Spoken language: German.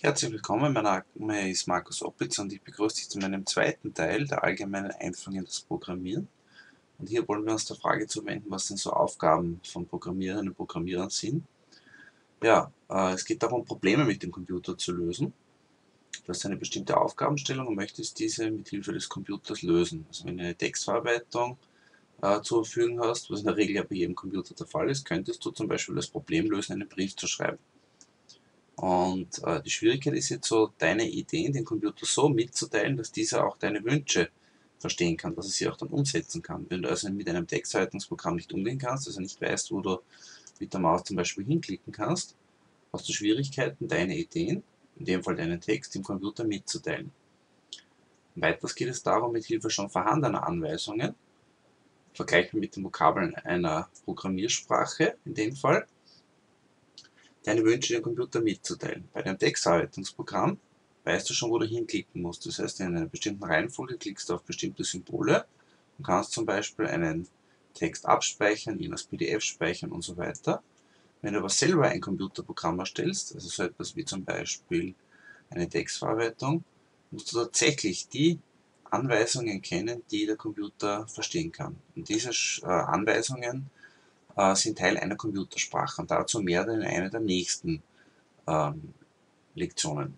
Herzlich willkommen, mein Name ist Markus Oppitz und ich begrüße dich zu meinem zweiten Teil der allgemeinen Einführung in das Programmieren. Und hier wollen wir uns der Frage zuwenden, was denn so Aufgaben von Programmiererinnen und Programmierern sind. Ja, äh, es geht darum, Probleme mit dem Computer zu lösen. Du hast eine bestimmte Aufgabenstellung und möchtest diese mit Hilfe des Computers lösen. Also wenn du eine Textverarbeitung äh, zur Verfügung hast, was in der Regel ja bei jedem Computer der Fall ist, könntest du zum Beispiel das Problem lösen, einen Brief zu schreiben. Und äh, die Schwierigkeit ist jetzt so, deine Ideen dem Computer so mitzuteilen, dass dieser auch deine Wünsche verstehen kann, dass er sie auch dann umsetzen kann. Wenn du also mit einem Textverarbeitungsprogramm nicht umgehen kannst, also nicht weißt, wo du mit der Maus zum Beispiel hinklicken kannst, hast du Schwierigkeiten, deine Ideen, in dem Fall deinen Text, dem Computer mitzuteilen. Weiters geht es darum, mit Hilfe schon vorhandener Anweisungen, vergleichen mit den Vokabeln einer Programmiersprache in dem Fall, deine Wünsche dem Computer mitzuteilen. Bei dem Textverarbeitungsprogramm weißt du schon, wo du hinklicken musst. Das heißt, in einer bestimmten Reihenfolge klickst du auf bestimmte Symbole und kannst zum Beispiel einen Text abspeichern, ihn als PDF speichern und so weiter. Wenn du aber selber ein Computerprogramm erstellst, also so etwas wie zum Beispiel eine Textverarbeitung, musst du tatsächlich die Anweisungen kennen, die der Computer verstehen kann. Und diese äh, Anweisungen äh, sind Teil einer Computersprache und dazu mehr in einer der nächsten ähm, Lektionen.